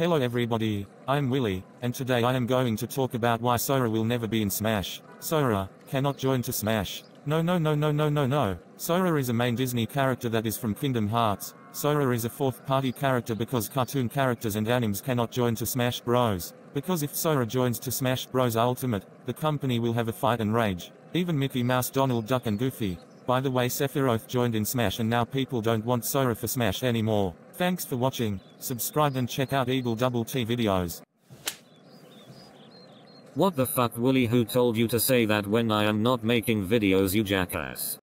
Hello everybody, I am Willy, and today I am going to talk about why Sora will never be in Smash. Sora cannot join to Smash. No no no no no no no. Sora is a main Disney character that is from Kingdom Hearts. Sora is a fourth party character because cartoon characters and animes cannot join to Smash Bros. Because if Sora joins to Smash Bros Ultimate, the company will have a fight and rage. Even Mickey Mouse Donald Duck and Goofy. By the way Sephiroth joined in Smash and now people don't want Sora for Smash anymore. Thanks for watching, subscribe and check out Eagle Double T videos. What the fuck Wooly who told you to say that when I am not making videos you jackass?